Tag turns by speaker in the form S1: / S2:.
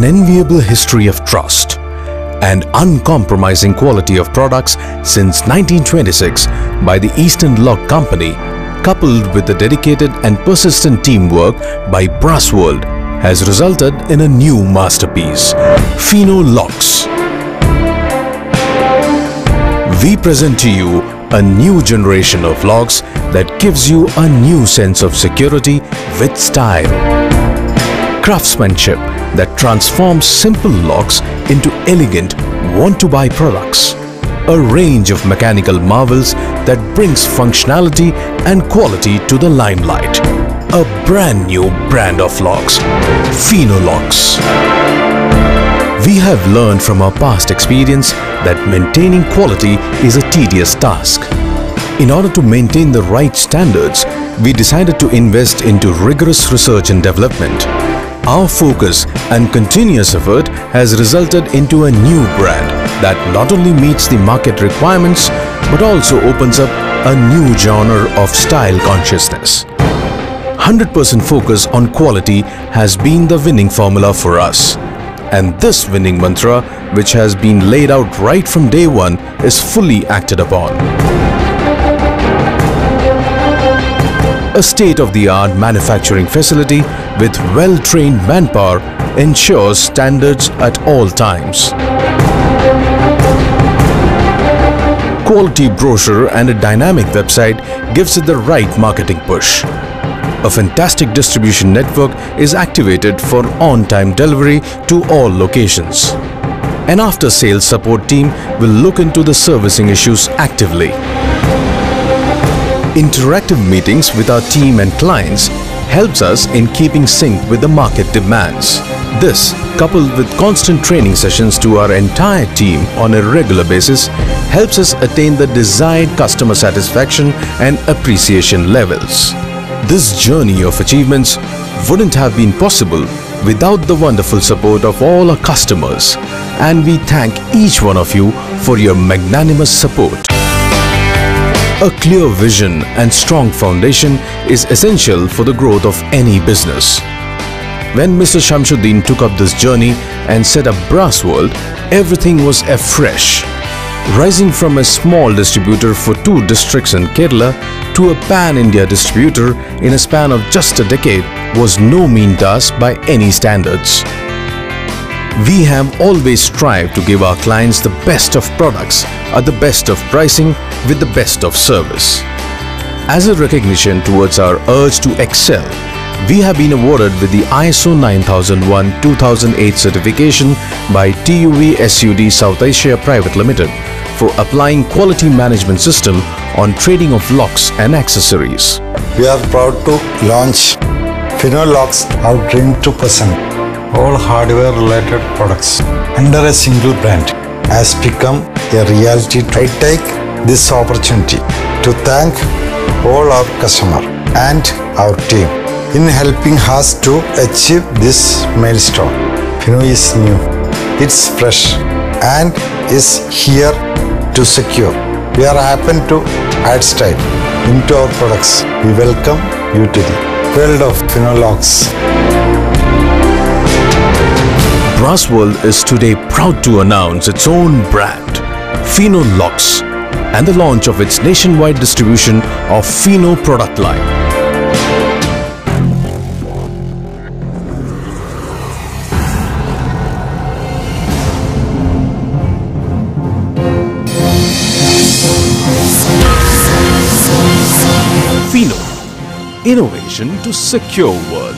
S1: an enviable history of trust and uncompromising quality of products since 1926 by the Eastern Lock Company, coupled with the dedicated and persistent teamwork by Brassworld, has resulted in a new masterpiece, Fino Locks. We present to you a new generation of locks that gives you a new sense of security with style. Craftsmanship that transforms simple locks into elegant want-to-buy products. A range of mechanical marvels that brings functionality and quality to the limelight. A brand new brand of locks, Locks. We have learned from our past experience that maintaining quality is a tedious task. In order to maintain the right standards, we decided to invest into rigorous research and development. Our focus and continuous effort has resulted into a new brand that not only meets the market requirements but also opens up a new genre of style consciousness. 100% focus on quality has been the winning formula for us. And this winning mantra, which has been laid out right from day one, is fully acted upon. A state-of-the-art manufacturing facility with well-trained manpower ensures standards at all times. Quality brochure and a dynamic website gives it the right marketing push. A fantastic distribution network is activated for on-time delivery to all locations. An after-sales support team will look into the servicing issues actively. Interactive meetings with our team and clients helps us in keeping sync with the market demands. This, coupled with constant training sessions to our entire team on a regular basis, helps us attain the desired customer satisfaction and appreciation levels. This journey of achievements wouldn't have been possible without the wonderful support of all our customers and we thank each one of you for your magnanimous support. A clear vision and strong foundation is essential for the growth of any business. When Mr. Shamsuddin took up this journey and set up Brassworld, everything was afresh. Rising from a small distributor for two districts in Kerala to a pan-India distributor in a span of just a decade was no mean task by any standards. We have always strived to give our clients the best of products at the best of pricing with the best of service. As a recognition towards our urge to excel, we have been awarded with the ISO 9001-2008 certification by TUV SUD South Asia Private Limited for applying quality management system on trading of locks and accessories.
S2: We are proud to launch our dream to present all hardware related products under a single brand has become a reality. I take this opportunity to thank all our customer and our team in helping us to achieve this milestone. Fino is new, it's fresh and is here to secure. We are happy to add style into our products. We welcome you to the world of Finolocks.
S1: Brassworld is today proud to announce its own brand, Fino Locks, and the launch of its nationwide distribution of Fino product line. Fino, innovation to secure world.